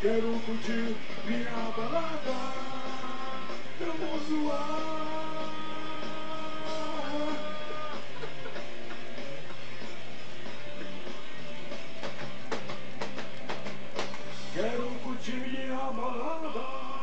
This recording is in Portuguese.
Quero curtir minha balada. Eu vou zoar. Quero curtir minha balada.